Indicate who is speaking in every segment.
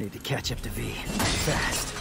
Speaker 1: Need to catch up to V. Fast.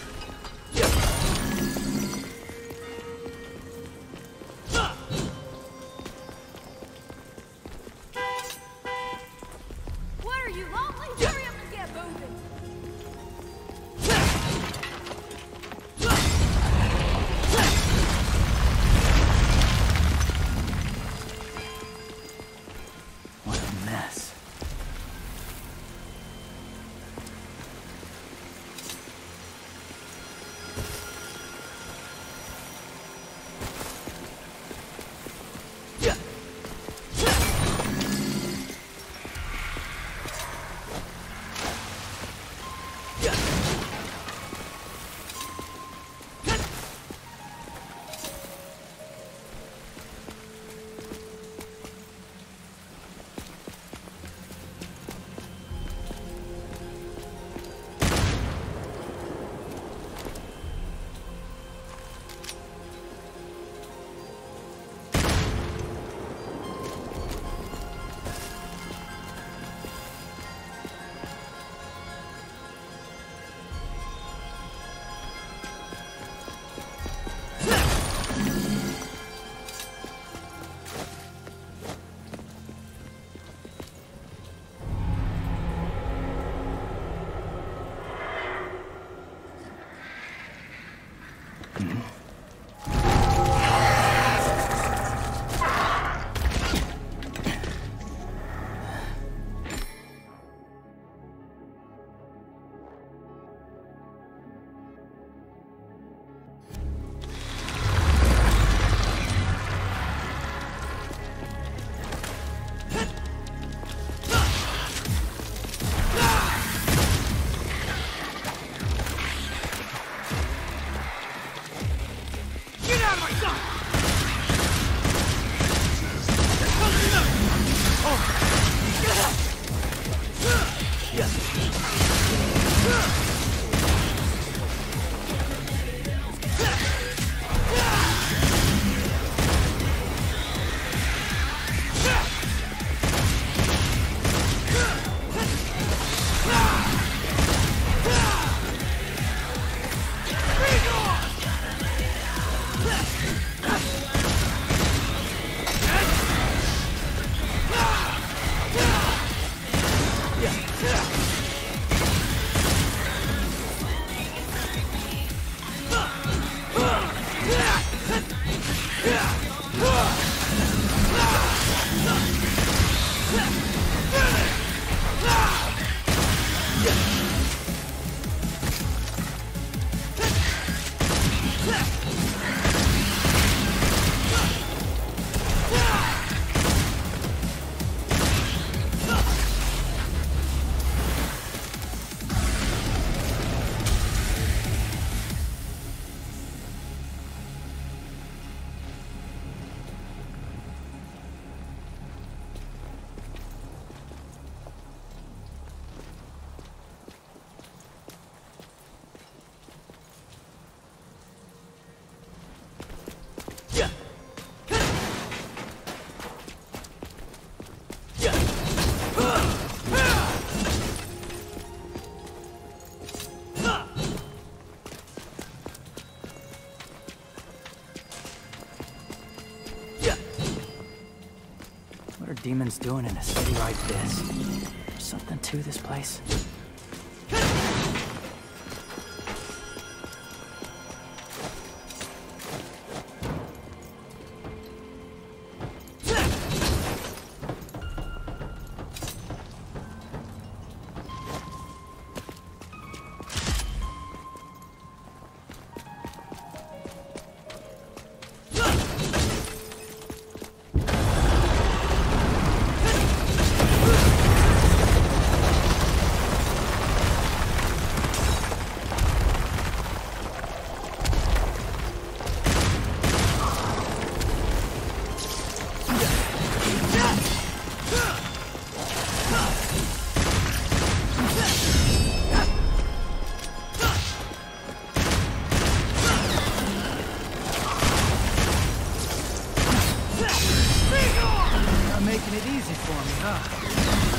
Speaker 2: What are
Speaker 1: demons doing in a city like this? There's something to this place. For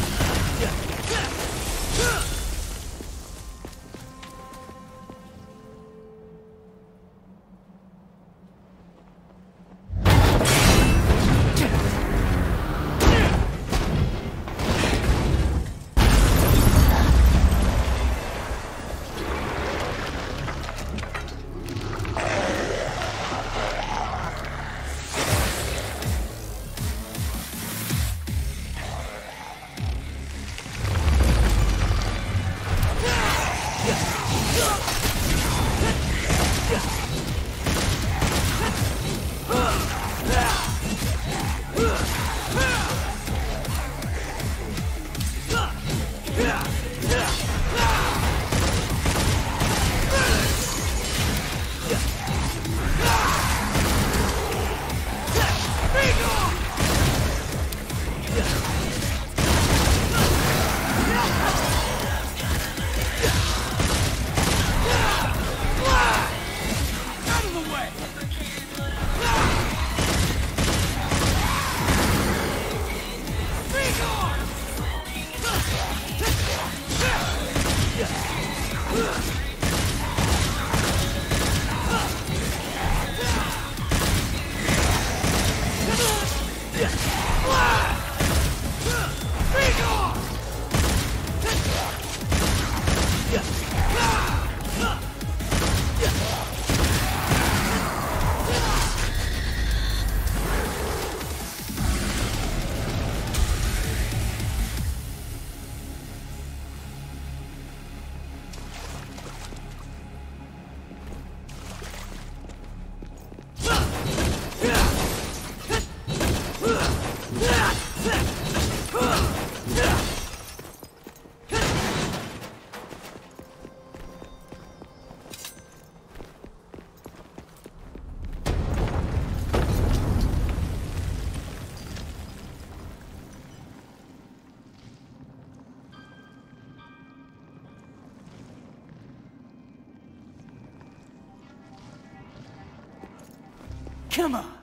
Speaker 1: Come on.